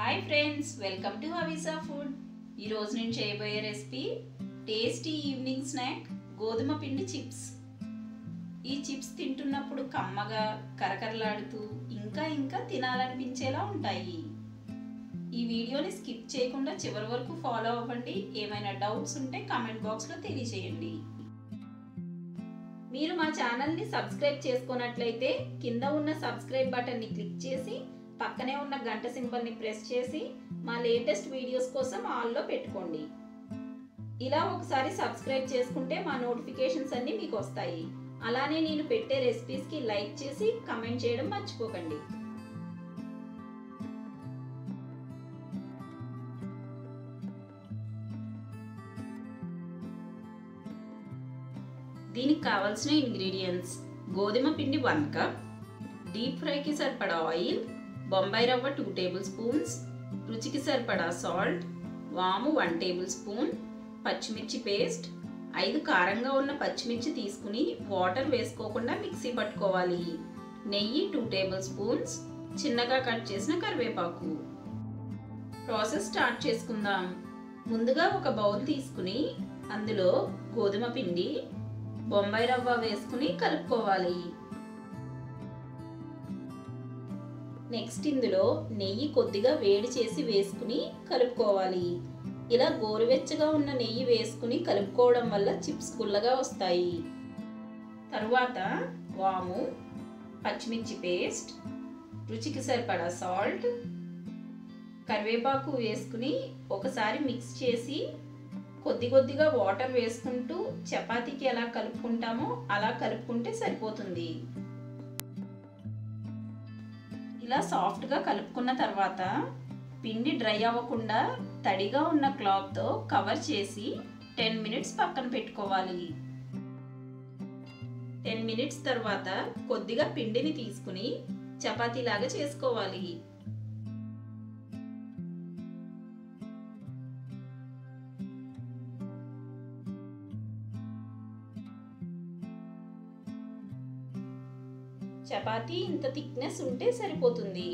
Hi friends welcome to Havisa food ఈరోజు నేను చేయబోయే రెసిపీ టేస్టీ ఈవినింగ్ స్నాక్ గోధుమ పిండి చిప్స్ ఈ చిప్స్ తింటున్నప్పుడు కమ్మగా కరకరలాడుతూ ఇంకా ఇంకా తినాలనిపించేలా ఉంటాయి. ఈ వీడియోని స్కిప్ చేయకుండా చివరి వరకు ఫాలో అవ్వండి. ఏమైనా డౌట్స్ ఉంటే కామెంట్ బాక్స్లో తెలియజేయండి. మీరు మా ఛానల్ని సబ్స్క్రైబ్ చేసుకున్నట్లయితే కింద ఉన్న సబ్స్క్రైబ్ బటన్ని క్లిక్ చేసి పక్కనే ఉన్న గంట సింబల్ని ప్రెస్ చేసి మా లేటెస్ట్ వీడియోస్ కోసం ఆల్లో పెట్టుకోండి. ఇలా ఒకసారి సబ్స్క్రైబ్ చేసుకుంటే మా నోటిఫికేషన్స్ అన్నీ మీకు వస్తాయి. అలానే నేను పెట్టే రెసిపీస్కి లైక్ చేసి కమెంట్ చేయడం మర్చిపోకండి. దీనికి కావాల్సిన ఇంగ్రీడియంట్స్ గోధుమ పిండి వన్ కప్ డీప్ ఫ్రైకి సరిపడా ఆయిల్ బొంబాయి రవ్వ టూ టేబుల్ స్పూన్స్ రుచికి సరిపడా సాల్ట్ వాము వన్ టేబుల్ స్పూన్ పచ్చిమిర్చి పేస్ట్ ఐదు కారంగా ఉన్న పచ్చిమిర్చి తీసుకుని వాటర్ వేసుకోకుండా మిక్సీ పట్టుకోవాలి. నెయ్యి టూ టేబుల్ స్పూన్స్ చిన్నగా కట్ చేసిన కరివేపాకు. ప్రాసెస్ స్టార్ట్ చేసుకుందాం. ముందుగా ఒక బౌల్ తీసుకుని అందులో గోధుమ పిండి బొంబాయి రవ్వ వేసుకుని కలుపుకోవాలి. నెక్స్ట్ ఇందులో నెయ్యి కొద్దిగా వేడి చేసి వేసుకుని కలుపుకోవాలి. ఇలా గోరువెచ్చగా ఉన్న నెయ్యి వేసుకుని కలుపుకోవడం వల్ల చిప్స్ గుల్లగా వస్తాయి. తరువాత వాము పచ్చిమిర్చి పేస్ట్ రుచికి సరిపడా సాల్ట్ కరివేపాకు వేసుకుని ఒకసారి మిక్స్ చేసి కొద్ది కొద్దిగా వాటర్ వేసుకుంటూ చపాతీకి ఎలా కలుపుకుంటామో అలా కలుపుకుంటే సరిపోతుంది. ఇలా సాఫ్ట్గా కలుపుకున్న తర్వాత పిండి డ్రై అవ్వకుండా తడిగా ఉన్న క్లాత్తో కవర్ చేసి టెన్ మినిట్స్ పక్కన పెట్టుకోవాలి. టెన్ మినిట్స్ తర్వాత కొద్దిగా పిండిని తీసుకుని చపాతీలాగా చేసుకోవాలి. చపాతీ ఇంత థిక్నెస్ ఉంటే సరిపోతుంది.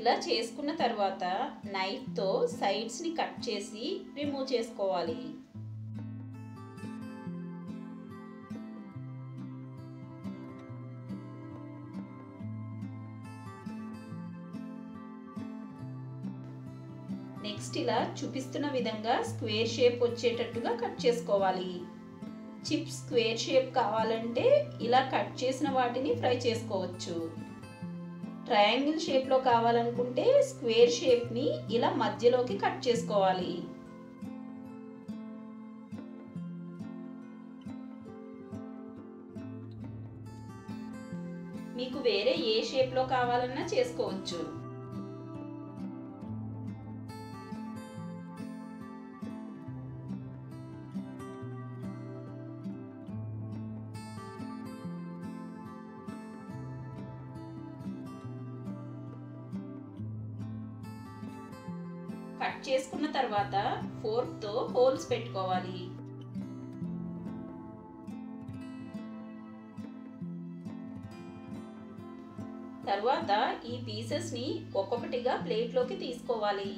ఇలా చేసుకున్న తర్వాత నైఫ్తో సైడ్స్ని కట్ చేసి రిమూవ్ చేసుకోవాలి. నెక్స్ట్ ఇలా చూపిస్తున్న విధంగా స్క్వేర్ షేప్ వచ్చేటట్టుగా కట్ చేసుకోవాలి. చిప్స్ స్క్వేర్ షేప్ కావాలంటే ఇలా కట్ చేసిన వాటిని ఫ్రై చేసుకోవచ్చు. ట్రయాంగిల్ షేప్లో కావాలనుకుంటే స్క్వేర్ షేప్ని ఇలా మధ్యలోకి కట్ చేసుకోవాలి. మీకు వేరే ఏ షేప్లో కావాలన్నా చేసుకోవచ్చు. కట్ చేసుకున్న తర్వాత ఫోర్క్తో హోల్స్ పెట్టుకోవాలి. తర్వాత ఈ పీసెస్ని ఒక్కొక్కటిగా ప్లేట్లోకి తీసుకోవాలి.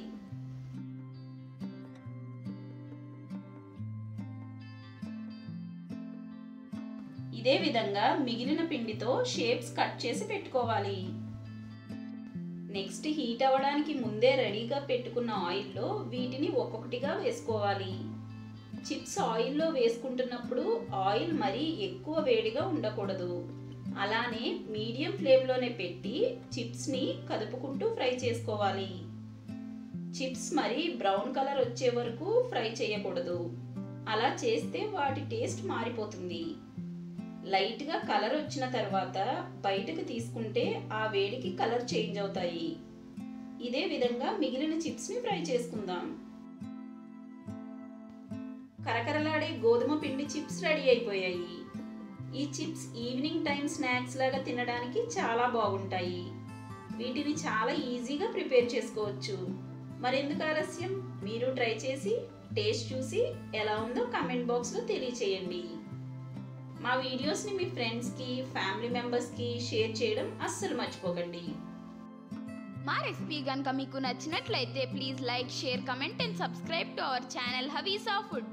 ఇదే విధంగా మిగిలిన పిండితో షేప్స్ కట్ చేసి పెట్టుకోవాలి. నెక్స్ట్ హీట్ అవ్వడానికి ముందే రెడీగా పెట్టుకున్న ఆయిల్లో వీటిని ఒక్కొక్కటిగా వేసుకోవాలి. చిప్స్ ఆయిల్లో వేసుకుంటున్నప్పుడు ఆయిల్ మరీ ఎక్కువ వేడిగా ఉండకూడదు. అలానే మీడియం ఫ్లేమ్లోనే పెట్టి చిప్స్ని కదుపుకుంటూ ఫ్రై చేసుకోవాలి. చిప్స్ మరి బ్రౌన్ కలర్ వచ్చే వరకు ఫ్రై చేయకూడదు. అలా చేస్తే వాటి టేస్ట్ మారిపోతుంది. లైట్గా కలర్ వచ్చిన తర్వాత బయటకు తీసుకుంటే ఆ వేడికి కలర్ చేంజ్ అవుతాయి. ఇదే విధంగా మిగిలిన చిప్స్ని ఫ్రై చేసుకుందాం. కరకరలాడే గోధుమ పిండి చిప్స్ రెడీ అయిపోయాయి. ఈ చిప్స్ ఈవినింగ్ టైం స్నాక్స్ లాగా తినడానికి చాలా బాగుంటాయి. వీటిని చాలా ఈజీగా ప్రిపేర్ చేసుకోవచ్చు. మరెందుకు ఆలస్యం? మీరు ట్రై చేసి టేస్ట్ చూసి ఎలా ఉందో కామెంట్ బాక్స్లో తెలియచేయండి. మా వీడియోస్ని మీ ఫ్రెండ్స్కి ఫ్యామిలీ మెంబర్స్కి షేర్ చేయడం అస్సలు మర్చిపోకండి. మా రెసిపీ కనుక మీకు నచ్చినట్లయితే please like share comment and subscribe to our channel Havisa food.